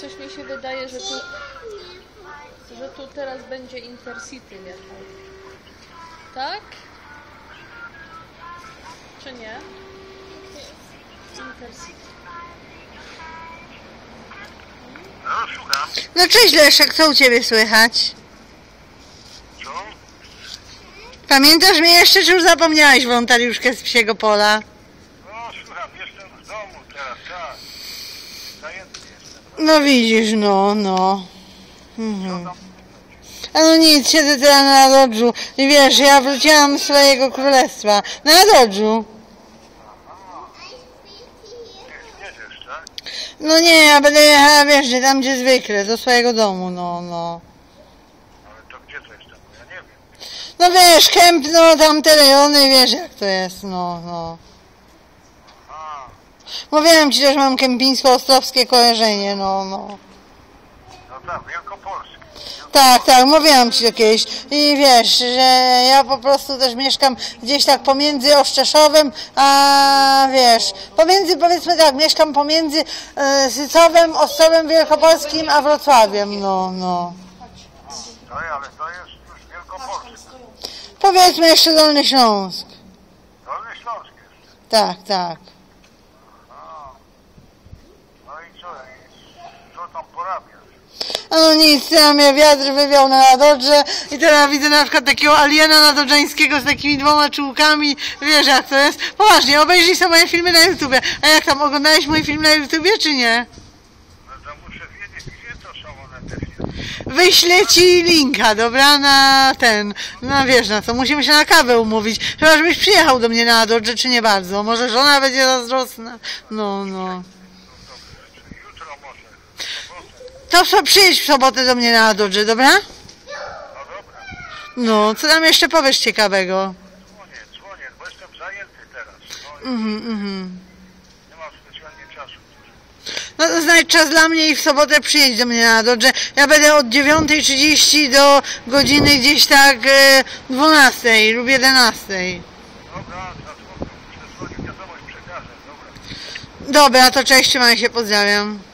coś mi się wydaje, że tu, że tu teraz będzie Intercity, nie? Tak? Czy nie? Intercity. No, słucham. No cześć Leszek, co u ciebie słychać? Co? Pamiętasz mnie jeszcze, czy już zapomniałeś wolontariuszkę z psiego pola? No, słucham, jestem w domu teraz, tak. Zajęty. No widzisz, no, no. Mhm. A no nic, siedzę teraz na dodżu i wiesz, ja wróciłam z swojego królestwa. Na tak? No nie, ja będę jechała, wiesz, gdzie tam gdzie zwykle, do swojego domu, no, no. Ale to gdzie to jest tam? Ja nie wiem. No wiesz, kemp, no tam te rejony, wiesz jak to jest, no, no. Mówiłem ci też, mam kempińsko-ostrowskie kojarzenie, no, no. no tak, Wielkopolski. Tak, tak, mówiłam ci kiedyś. I wiesz, że ja po prostu też mieszkam gdzieś tak pomiędzy Oszczeszowem, a wiesz, pomiędzy, powiedzmy tak, mieszkam pomiędzy e, Sycowem, Ostrowem Wielkopolskim, a Wrocławiem, no, no. No ale to jest już Wielkopolski. Powiedzmy jeszcze Dolny Śląsk. Dolny Śląsk jest. Tak, tak. No i co? I co tam porabiasz? No nic, ja mnie wiatr wywiał na dodrze i teraz widzę na przykład takiego aliena nadodrzańskiego z takimi dwoma czułkami, wiesz jak to jest. Poważnie, obejrzyj sobie moje filmy na YouTubie. A jak tam, oglądałeś mój film na YouTubie, czy nie? No to muszę wiedzieć, gdzie to są one te firmy. Wyślę ci linka, dobra, na ten, na wiesz na co, musimy się na kawę umówić. Chyba, żebyś przyjechał do mnie na dodrze, czy nie bardzo. Może żona będzie zazdrosna. No, no. No to czy jutro może. W sobotę. To co, przyjedź w sobotę do mnie na dodrze, dobra? No co tam jeszcze powiesz ciekawego? Dzwonię, dzwonię, bo jestem zajęty teraz. Mhm, mhm. nie mam specjalnie czasu. No to znajdź czas dla mnie i w sobotę przyjedź do mnie na dodrze. Ja będę od 9.30 do godziny gdzieś tak e, 12 lub 11. Dobra, zadzwonię, przedzwonię, wiadomość przekażę, dobra. Dobra, to cześć, trzymaj się, pozdrawiam.